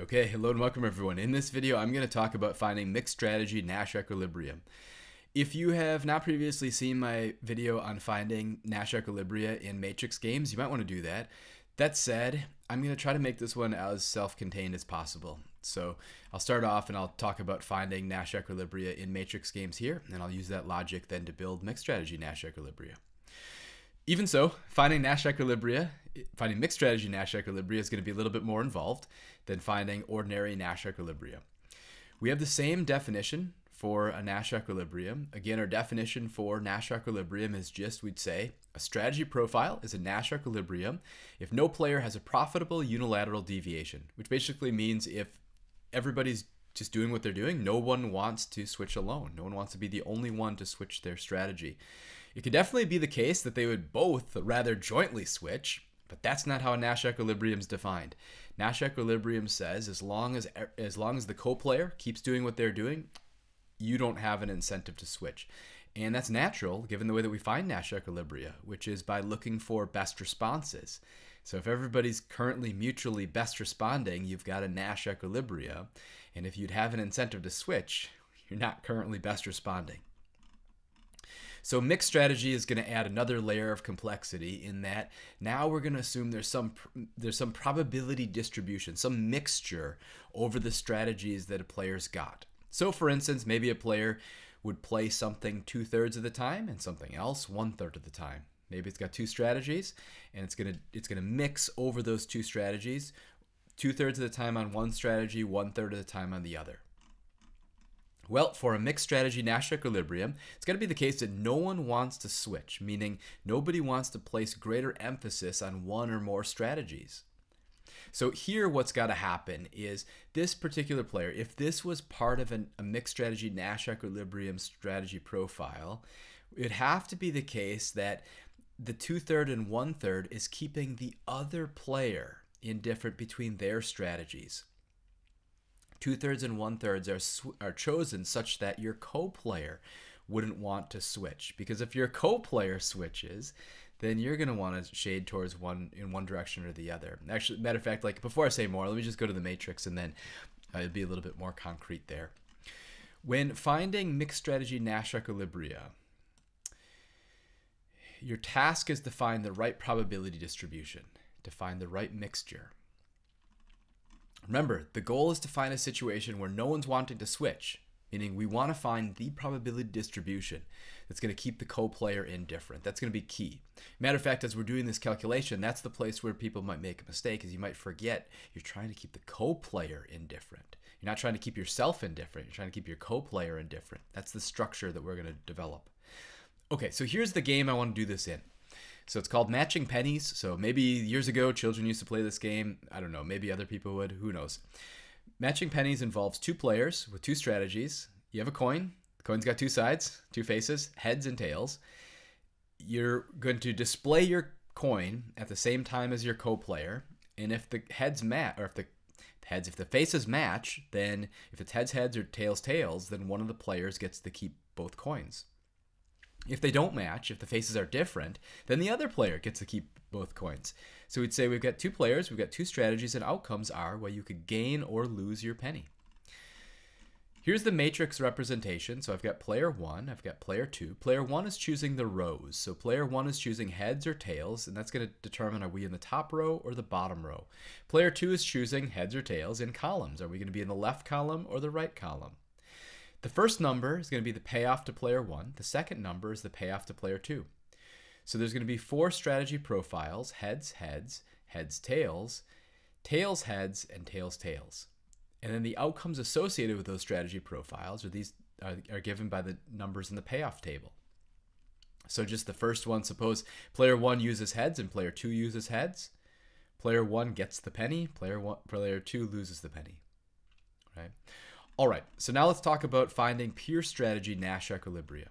Okay, hello and welcome everyone. In this video, I'm going to talk about finding mixed strategy Nash equilibrium. If you have not previously seen my video on finding Nash equilibria in matrix games, you might want to do that. That said, I'm going to try to make this one as self-contained as possible. So I'll start off and I'll talk about finding Nash equilibria in matrix games here, and I'll use that logic then to build mixed strategy Nash equilibria. Even so, finding Nash equilibria, finding mixed strategy Nash equilibria is going to be a little bit more involved than finding ordinary Nash equilibria. We have the same definition for a Nash equilibrium. Again, our definition for Nash equilibrium is just, we'd say, a strategy profile is a Nash equilibrium if no player has a profitable unilateral deviation, which basically means if everybody's just doing what they're doing, no one wants to switch alone. No one wants to be the only one to switch their strategy. It could definitely be the case that they would both rather jointly switch, but that's not how Nash equilibrium is defined. Nash equilibrium says as long as as long as the co-player keeps doing what they're doing, you don't have an incentive to switch. And that's natural given the way that we find Nash equilibria, which is by looking for best responses. So if everybody's currently mutually best responding, you've got a Nash equilibria. And if you'd have an incentive to switch, you're not currently best responding. So mixed strategy is going to add another layer of complexity in that now we're going to assume there's some there's some probability distribution, some mixture over the strategies that a player's got. So for instance, maybe a player would play something two thirds of the time and something else one third of the time. Maybe it's got two strategies and it's gonna it's gonna mix over those two strategies, two thirds of the time on one strategy, one third of the time on the other. Well, for a mixed strategy Nash equilibrium, it's going to be the case that no one wants to switch, meaning nobody wants to place greater emphasis on one or more strategies. So here what's got to happen is this particular player, if this was part of an, a mixed strategy Nash equilibrium strategy profile, it'd have to be the case that the two-third and one-third is keeping the other player indifferent between their strategies. Two-thirds and one-thirds are, are chosen such that your co-player wouldn't want to switch. Because if your co-player switches, then you're going to want to shade towards one in one direction or the other. Actually, matter of fact, like before I say more, let me just go to the matrix and then uh, it'll be a little bit more concrete there. When finding mixed strategy Nash equilibria, your task is to find the right probability distribution, to find the right mixture. Remember, the goal is to find a situation where no one's wanting to switch, meaning we want to find the probability distribution that's going to keep the co-player indifferent. That's going to be key. Matter of fact, as we're doing this calculation, that's the place where people might make a mistake is you might forget you're trying to keep the co-player indifferent. You're not trying to keep yourself indifferent. You're trying to keep your co-player indifferent. That's the structure that we're going to develop. Okay, so here's the game I want to do this in. So it's called Matching Pennies. So maybe years ago, children used to play this game. I don't know. Maybe other people would. Who knows? Matching pennies involves two players with two strategies. You have a coin. The coin's got two sides, two faces, heads and tails. You're going to display your coin at the same time as your co-player, and if the heads match, or if the heads, if the faces match, then if it's heads heads or tails tails, then one of the players gets to keep both coins. If they don't match, if the faces are different, then the other player gets to keep both coins. So we'd say we've got two players, we've got two strategies, and outcomes are where you could gain or lose your penny. Here's the matrix representation. So I've got player one, I've got player two. Player one is choosing the rows. So player one is choosing heads or tails, and that's going to determine are we in the top row or the bottom row. Player two is choosing heads or tails in columns. Are we going to be in the left column or the right column? The first number is going to be the payoff to player one. The second number is the payoff to player two. So there's going to be four strategy profiles, heads, heads, heads, tails, tails, heads, and tails, tails. And then the outcomes associated with those strategy profiles are these are, are given by the numbers in the payoff table. So just the first one, suppose player one uses heads and player two uses heads. Player one gets the penny, player one player two loses the penny. Right? All right, so now let's talk about finding pure strategy Nash equilibrium.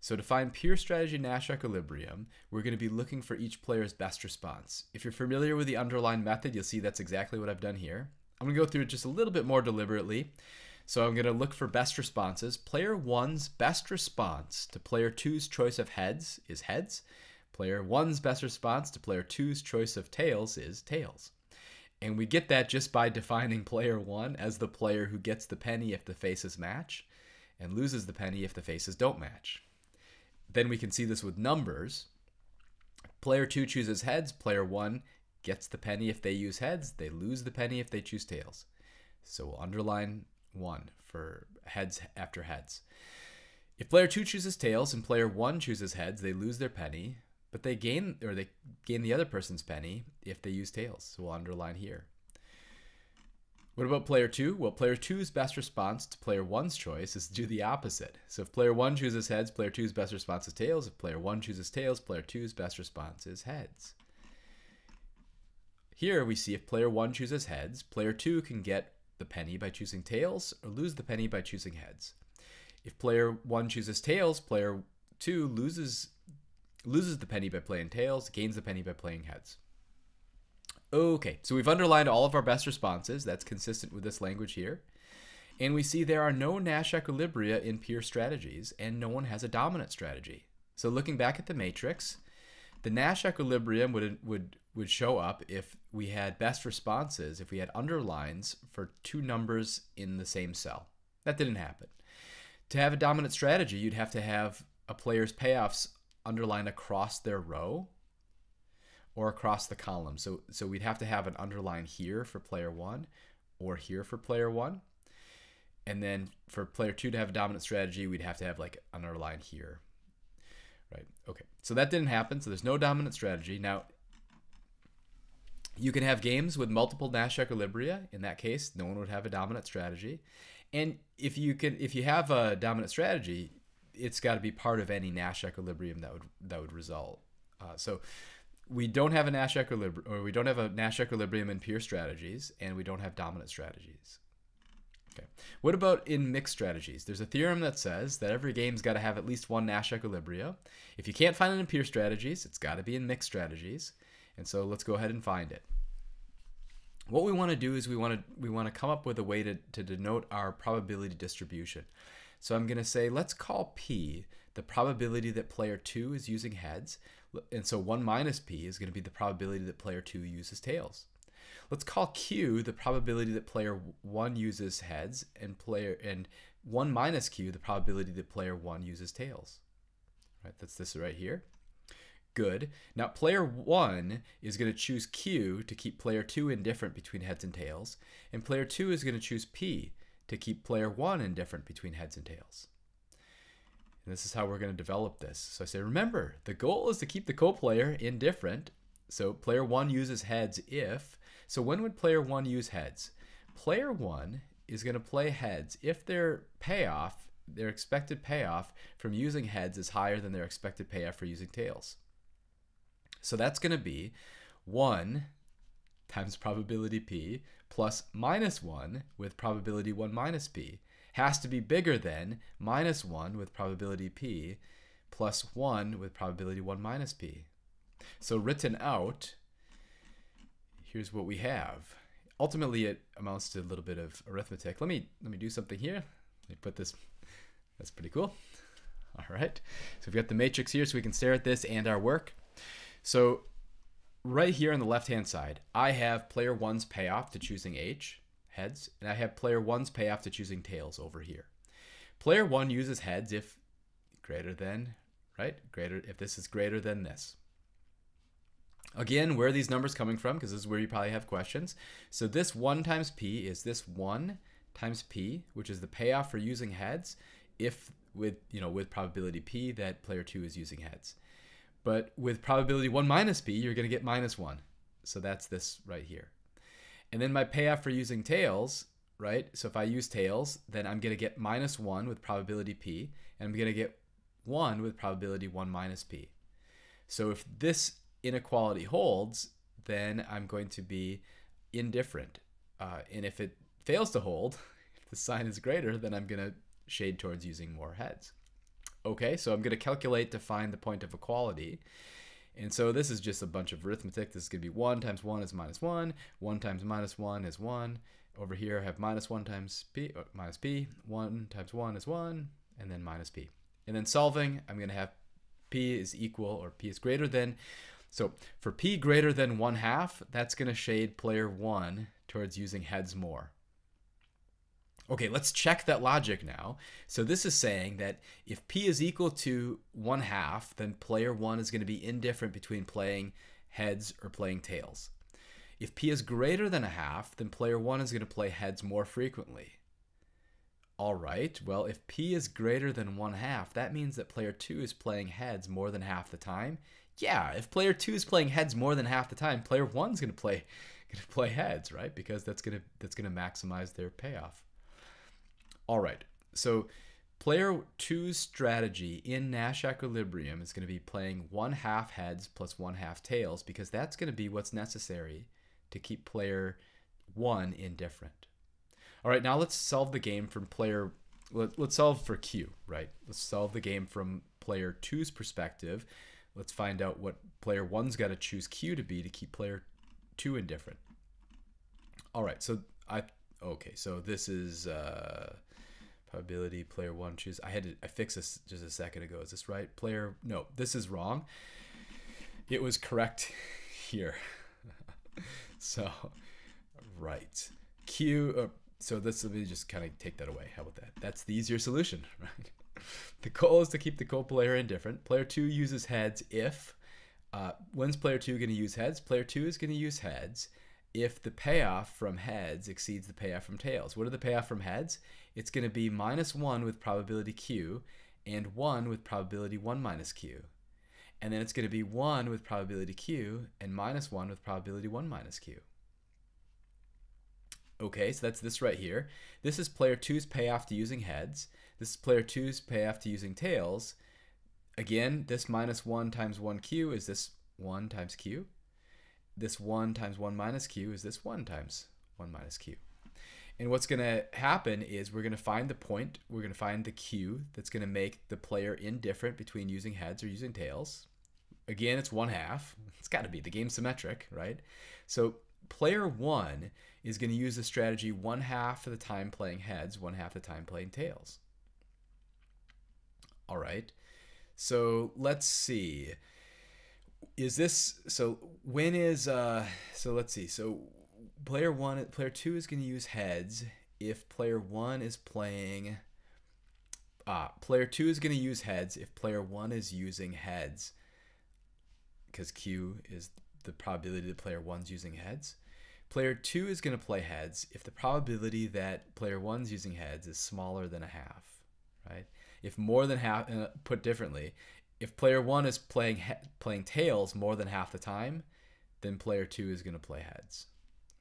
So to find pure strategy Nash equilibrium, we're going to be looking for each player's best response. If you're familiar with the underlying method, you'll see that's exactly what I've done here. I'm going to go through it just a little bit more deliberately. So I'm going to look for best responses. Player 1's best response to player 2's choice of heads is heads. Player 1's best response to player 2's choice of tails is tails. And we get that just by defining player one as the player who gets the penny if the faces match and loses the penny if the faces don't match. Then we can see this with numbers. Player two chooses heads, player one gets the penny if they use heads, they lose the penny if they choose tails. So we'll underline one for heads after heads. If player two chooses tails and player one chooses heads, they lose their penny, but they gain or they gain the other person's penny if they use tails. So we'll underline here. What about player two? Well, player two's best response to player one's choice is to do the opposite. So if player one chooses heads, player two's best response is tails. If player one chooses tails, player two's best response is heads. Here we see if player one chooses heads, player two can get the penny by choosing tails or lose the penny by choosing heads. If player one chooses tails, player two loses loses the penny by playing tails, gains the penny by playing heads. Okay, so we've underlined all of our best responses. That's consistent with this language here. And we see there are no Nash equilibria in pure strategies, and no one has a dominant strategy. So looking back at the matrix, the Nash equilibrium would, would, would show up if we had best responses, if we had underlines for two numbers in the same cell. That didn't happen. To have a dominant strategy, you'd have to have a player's payoffs underlined across their row or across the column. So, so we'd have to have an underline here for player one or here for player one. And then for player two to have a dominant strategy, we'd have to have like an underline here. Right, okay. So that didn't happen, so there's no dominant strategy. Now, you can have games with multiple Nash equilibria. In that case, no one would have a dominant strategy. And if you can, if you have a dominant strategy, it's got to be part of any Nash equilibrium that would that would result. Uh, so we don't have a Nash equilibrium, or we don't have a Nash equilibrium in pure strategies, and we don't have dominant strategies. Okay. What about in mixed strategies? There's a theorem that says that every game's got to have at least one Nash equilibria. If you can't find it in pure strategies, it's got to be in mixed strategies. And so let's go ahead and find it. What we want to do is we want to we want to come up with a way to, to denote our probability distribution. So I'm going to say let's call P the probability that player 2 is using heads. And so 1 minus P is going to be the probability that player 2 uses tails. Let's call Q the probability that player 1 uses heads and player and 1 minus Q the probability that player 1 uses tails. Right, that's this right here. Good. Now player 1 is going to choose Q to keep player 2 indifferent between heads and tails, and player 2 is going to choose P to keep player 1 indifferent between heads and tails. And this is how we're going to develop this. So I say, remember, the goal is to keep the co-player indifferent. So player 1 uses heads if. So when would player 1 use heads? Player 1 is going to play heads if their payoff, their expected payoff from using heads is higher than their expected payoff for using tails. So that's going to be 1 times probability p plus minus 1 with probability 1 minus p has to be bigger than minus 1 with probability p plus 1 with probability 1 minus p. So written out, here's what we have. Ultimately, it amounts to a little bit of arithmetic. Let me let me do something here. Let me put this. That's pretty cool. All right. So we've got the matrix here, so we can stare at this and our work. So right here on the left-hand side, I have player one's payoff to choosing H, heads, and I have player one's payoff to choosing tails over here. Player one uses heads if greater than, right? Greater if this is greater than this. Again, where are these numbers coming from? Because this is where you probably have questions. So this 1 times p is this 1 times p, which is the payoff for using heads, if with, you know, with probability p that player 2 is using heads. But with probability 1 minus p, you're going to get minus 1. So that's this right here. And then my payoff for using tails, right? So if I use tails, then I'm going to get minus 1 with probability p, and I'm going to get 1 with probability 1 minus p. So if this inequality holds, then I'm going to be indifferent. Uh, and if it fails to hold, if the sign is greater, then I'm going to shade towards using more heads. Okay, so I'm going to calculate to find the point of equality. And so this is just a bunch of arithmetic. This is going to be 1 times 1 is minus 1. 1 times minus 1 is 1. Over here I have minus 1 times p, uh, minus p. 1 times 1 is 1. And then minus p. And then solving, I'm going to have p is equal or p is greater than So for p greater than 1 half, that's going to shade player 1 towards using heads more. Okay, let's check that logic now. So this is saying that if p is equal to 1 half, then player 1 is going to be indifferent between playing heads or playing tails. If p is greater than a half, then player 1 is going to play heads more frequently. All right, well, if p is greater than 1 half, that means that player 2 is playing heads more than half the time. Yeah, if player 2 is playing heads more than half the time, player 1 is going to play going to play heads, right? Because that's going to that's going to maximize their payoff. All right. So player two's strategy in Nash equilibrium is going to be playing one half heads plus one half tails because that's going to be what's necessary to keep player 1 indifferent. All right, now let's solve the game from player. Let, us solve for Q, right? Let's solve the game from player two's perspective. Let's find out what player one's got to choose Q to be to keep player two indifferent. All right, so I okay, so this is uh, probability player one choose. I had to I fixed this just a second ago. Is this right? Player no, this is wrong. It was correct here. so right. Q uh, so this let me just kind of take that away. How about that? That's the easier solution, right? the goal is to keep the co-player indifferent. Player two uses heads if. Uh, when's player two going to use heads? Player two is going to use heads if the payoff from heads exceeds the payoff from tails. What are the payoff from heads? It's going to be minus one with probability q and one with probability one minus q. And then it's going to be one with probability q and minus one with probability one minus q. Okay, so that's this right here. This is player two's payoff to using heads. This is player two's payoff to using tails. Again, this minus 1 times 1q is this 1 times q. This 1 times 1 minus q is this 1 times 1 minus q. And what's going to happen is we're going to find the point, we're going to find the q that's going to make the player indifferent between using heads or using tails. Again, it's 1 half. It's got to be. The game's symmetric, right? So player 1 is going to use the strategy one half of the time playing heads, one half the time playing tails. All right. So let's see. Is this so when is uh so let's see. So player 1 player 2 is going to use heads if player 1 is playing ah player 2 is going to use heads if player 1 is using heads because Q is the probability that player 1's using heads. Player 2 is going to play heads if the probability that player 1's using heads is smaller than a half, right? If more than half, uh, put differently, if player 1 is playing playing tails more than half the time, then player 2 is going to play heads,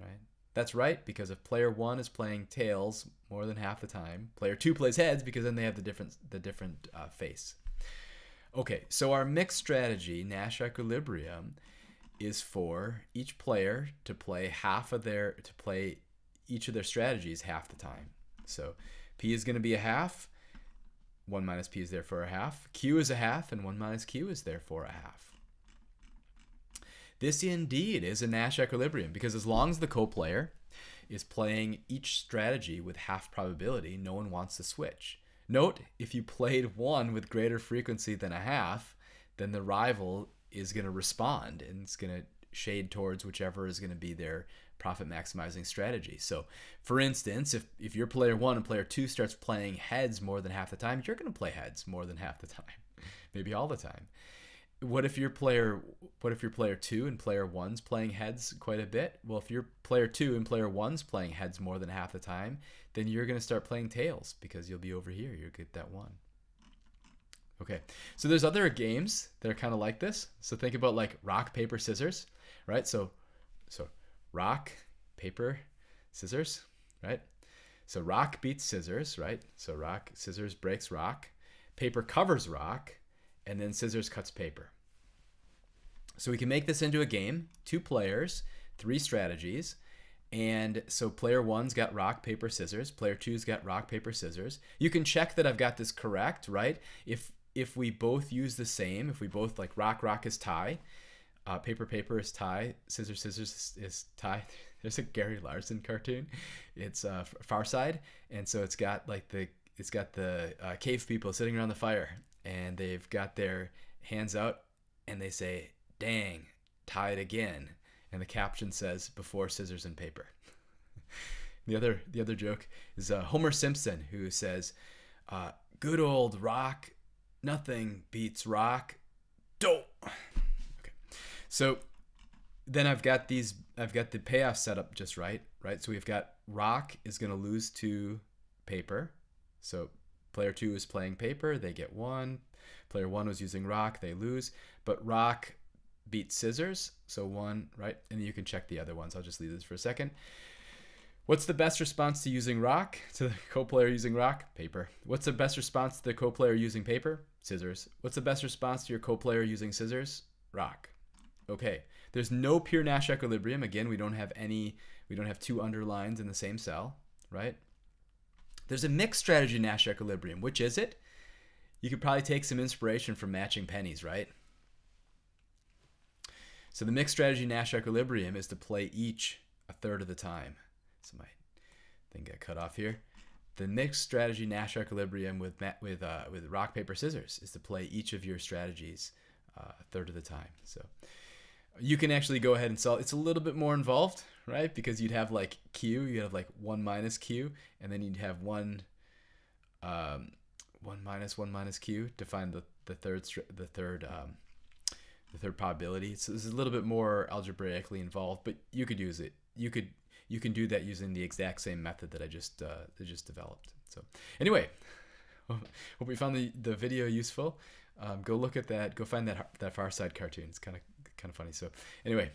right? That's right because if player 1 is playing tails more than half the time, player 2 plays heads because then they have the different the different uh, face. Okay, so our mixed strategy, Nash equilibrium, is for each player to play half of their to play each of their strategies half the time. So P is going to be a half. 1 minus P is therefore a half. Q is a half, and 1 minus Q is therefore a half. This indeed is a Nash equilibrium because as long as the co-player is playing each strategy with half probability, no one wants to switch. Note, if you played one with greater frequency than a half, then the rival is going to respond and it's going to shade towards whichever is going to be their profit maximizing strategy. So, for instance, if, if your player one and player two starts playing heads more than half the time, you're going to play heads more than half the time, maybe all the time. What if your player what if your player 2 and player 1's playing heads quite a bit? Well, if your player 2 and player 1's playing heads more than half the time, then you're going to start playing tails because you'll be over here, you'll get that one. Okay, so there's other games that are kind of like this. So think about like rock, paper, scissors, right? So, so rock, paper, scissors, right? So rock beats scissors, right? So rock, scissors breaks rock, paper covers rock, and then scissors cuts paper. So we can make this into a game, two players, three strategies. And so player one's got rock, paper, scissors. Player two's got rock, paper, scissors. You can check that I've got this correct, right? If if we both use the same, if we both like rock, rock is tie, uh, paper, paper is tie, scissors, scissors is, is tie. There's a Gary Larson cartoon. It's uh, Far Side, and so it's got like the it's got the uh, cave people sitting around the fire, and they've got their hands out, and they say, "Dang, tied again. And the caption says, before scissors and paper. the other the other joke is uh, Homer Simpson, who says, uh, good old rock, nothing beats rock. Dope. Okay. So then I've got these, I've got the payoff set up just right, right? So we've got rock is going to lose to paper. So player two is playing paper, they get one. Player one was using rock, they lose. But rock beats scissors, so one, right? And you can check the other ones. I'll just leave this for a second. What's the best response to using rock? To the co-player using rock? Paper. What's the best response to the co-player using paper? Scissors. What's the best response to your co-player using scissors? Rock. Okay. There's no pure Nash equilibrium. Again, we don't have any, we don't have two underlines in the same cell, right? There's a mixed strategy Nash equilibrium. Which is it? You could probably take some inspiration from matching pennies, right? So the mixed strategy Nash equilibrium is to play each a third of the time. So my thing got cut off here. The mixed strategy Nash equilibrium with with uh, with rock paper scissors is to play each of your strategies uh, a third of the time. So you can actually go ahead and solve. It's a little bit more involved, right? Because you'd have like Q, you have like one minus Q, and then you'd have one, um, one minus one minus Q to find the the third the third um, the third probability. So this is a little bit more algebraically involved, but you could use it. You could you can do that using the exact same method that I just uh, that just developed. So anyway, hope you found the, the video useful. Um, go look at that. Go find that that Far Side cartoon. It's kind of kind of funny. So anyway,